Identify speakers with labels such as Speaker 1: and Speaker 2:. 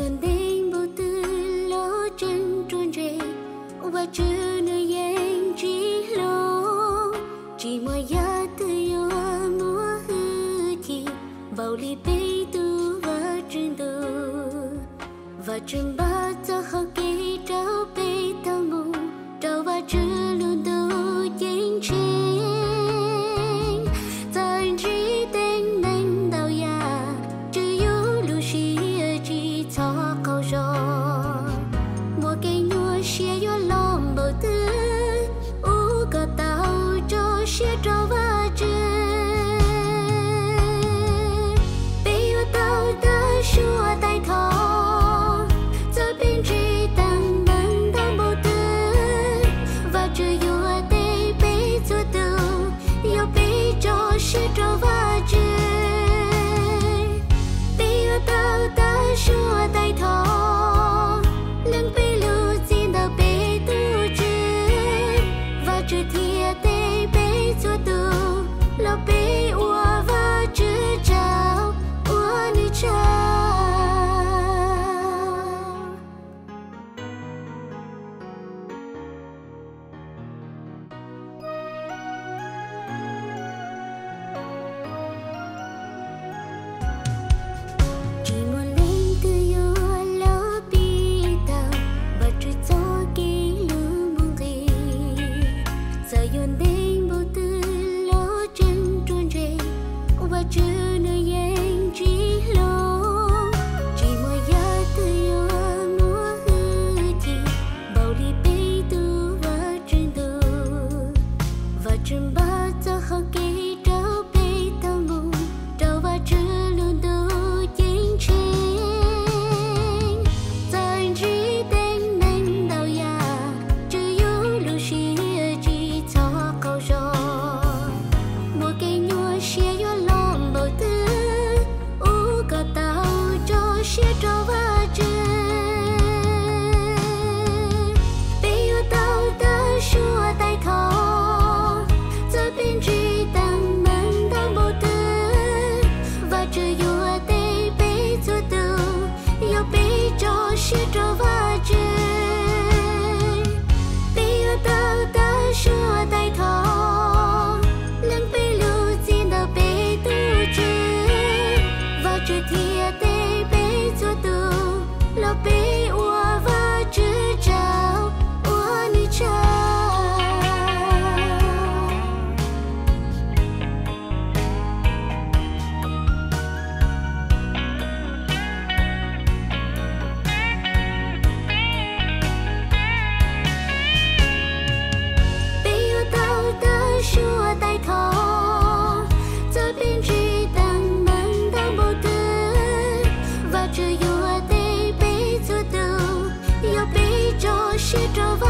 Speaker 1: gần đến bộ tư lô chân trôn rề và chưa nơi yên chỉ lô chỉ mà giá tư yêu múa hư chi vào ly bê tu và trên đồ và chân bát cho học 去征服